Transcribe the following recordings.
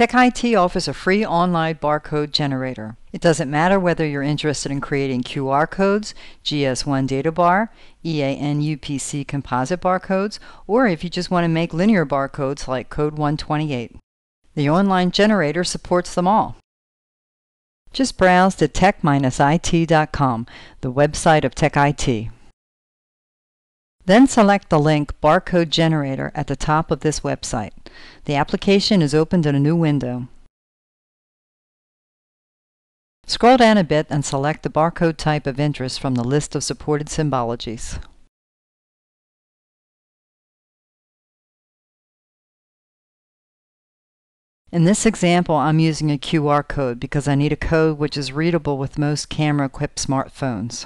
TEC-IT offers a free online barcode generator. It doesn't matter whether you're interested in creating QR codes, GS1 DataBar, EAN-UPC composite barcodes, or if you just want to make linear barcodes like Code 128. The online generator supports them all. Just browse to tec-it.com, the website of TEC-IT. Then select the link Barcode Generator at the top of this website. The application is opened in a new window. Scroll down a bit and select the barcode type of interest from the list of supported symbologies. In this example, I'm using a QR code because I need a code which is readable with most camera-equipped smartphones.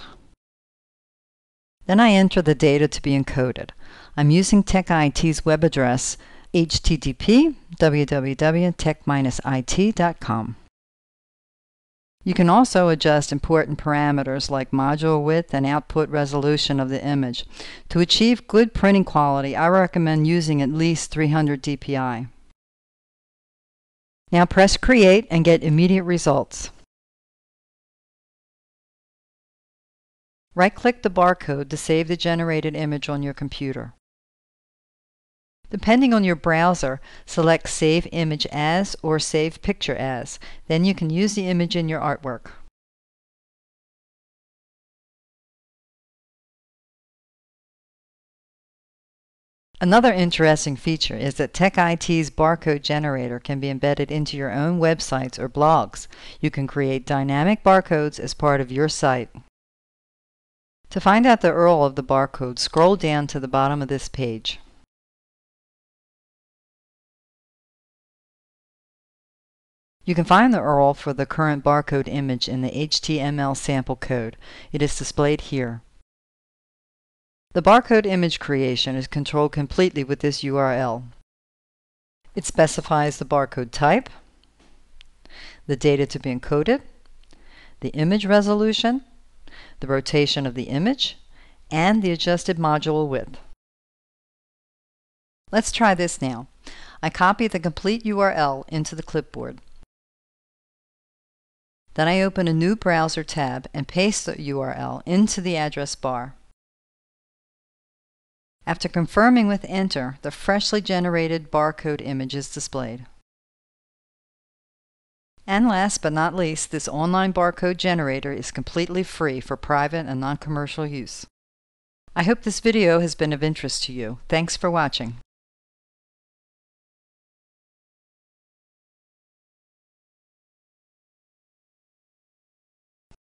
Then I enter the data to be encoded. I'm using TEC-IT's web address http www.tec-it.com. You can also adjust important parameters like module width and output resolution of the image. To achieve good printing quality, I recommend using at least 300 dpi. Now press Create and get immediate results. Right-click the barcode to save the generated image on your computer. Depending on your browser, select Save Image As or Save Picture As. Then you can use the image in your artwork. Another interesting feature is that TEC-IT's barcode generator can be embedded into your own websites or blogs. You can create dynamic barcodes as part of your site. To find out the URL of the barcode, scroll down to the bottom of this page. You can find the URL for the current barcode image in the HTML sample code. It is displayed here. The barcode image creation is controlled completely with this URL. It specifies the barcode type, the data to be encoded, the image resolution, the rotation of the image, and the adjusted module width. Let's try this now. I copy the complete URL into the clipboard. Then I open a new browser tab and paste the URL into the address bar. After confirming with Enter, the freshly generated barcode image is displayed. And last but not least, this online barcode generator is completely free for private and non-commercial use. I hope this video has been of interest to you. Thanks for watching.